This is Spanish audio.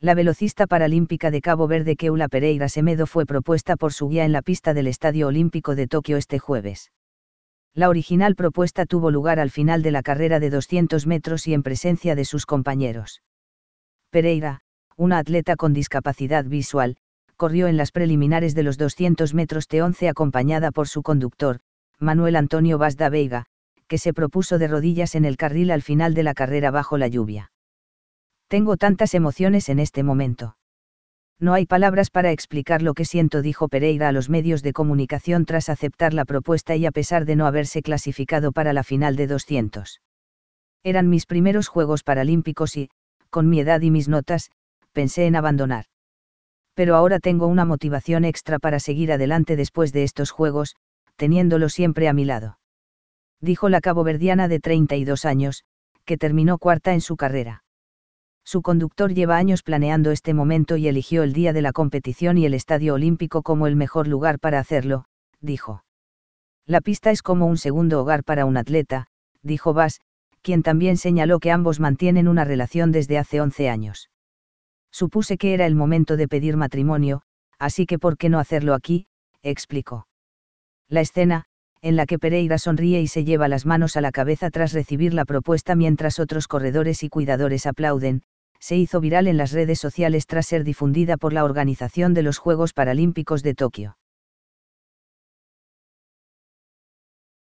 La velocista paralímpica de Cabo Verde Keula Pereira Semedo fue propuesta por su guía en la pista del Estadio Olímpico de Tokio este jueves. La original propuesta tuvo lugar al final de la carrera de 200 metros y en presencia de sus compañeros. Pereira, una atleta con discapacidad visual, corrió en las preliminares de los 200 metros T11 acompañada por su conductor, Manuel Antonio Basda Veiga, que se propuso de rodillas en el carril al final de la carrera bajo la lluvia. Tengo tantas emociones en este momento. No hay palabras para explicar lo que siento, dijo Pereira a los medios de comunicación tras aceptar la propuesta y a pesar de no haberse clasificado para la final de 200. Eran mis primeros Juegos Paralímpicos y, con mi edad y mis notas, pensé en abandonar. Pero ahora tengo una motivación extra para seguir adelante después de estos Juegos, teniéndolo siempre a mi lado. Dijo la caboverdiana de 32 años, que terminó cuarta en su carrera. Su conductor lleva años planeando este momento y eligió el día de la competición y el Estadio Olímpico como el mejor lugar para hacerlo, dijo. La pista es como un segundo hogar para un atleta, dijo Bass, quien también señaló que ambos mantienen una relación desde hace 11 años. Supuse que era el momento de pedir matrimonio, así que ¿por qué no hacerlo aquí? explicó. La escena, en la que Pereira sonríe y se lleva las manos a la cabeza tras recibir la propuesta mientras otros corredores y cuidadores aplauden, se hizo viral en las redes sociales tras ser difundida por la organización de los Juegos Paralímpicos de Tokio.